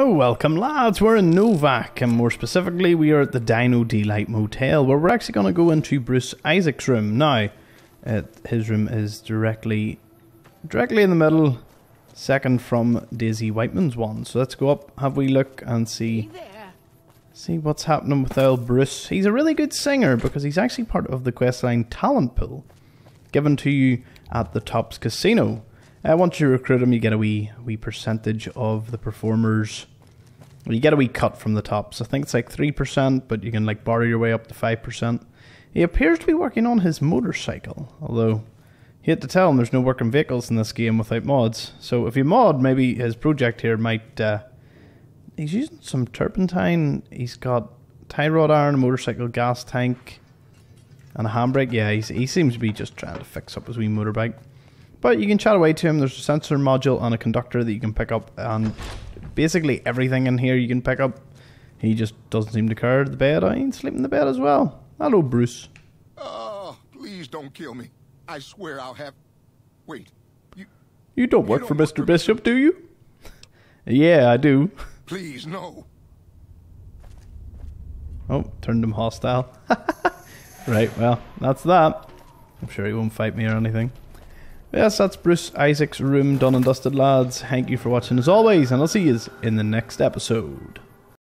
Oh, welcome, lads. We're in Novac, and more specifically, we are at the Dino Dee-lite Motel, where we're actually going to go into Bruce Isaac's room. Now, uh, his room is directly, directly in the middle, second from Daisy Whitman's one. So let's go up, have we look, and see, see what's happening with old Bruce. He's a really good singer because he's actually part of the Questline talent pool given to you at the Tops Casino. Uh, once you recruit him, you get a wee wee percentage of the performers. You get a wee cut from the top. So I think it's like three percent, but you can like borrow your way up to five percent. He appears to be working on his motorcycle, although hate to tell him there's no working vehicles in this game without mods. So if you mod, maybe his project here might. Uh, he's using some turpentine. He's got tie rod iron, a motorcycle gas tank, and a handbrake. Yeah, he's, he seems to be just trying to fix up his wee motorbike. But you can chat away to him. There's a sensor module and a conductor that you can pick up, and basically everything in here you can pick up. He just doesn't seem to care. The bed, I ain't sleeping in the bed as well. Hello, Bruce. Oh, please don't kill me. I swear I'll have. Wait, you. You don't work don't for work Mr. for Bishop, do you? yeah, I do. Please, no. Oh, turned him hostile. right, well, that's that. I'm sure he won't fight me or anything. Yes, that's Bruce Isaac's room done and dusted, lads. Thank you for watching as always, and I'll see you in the next episode.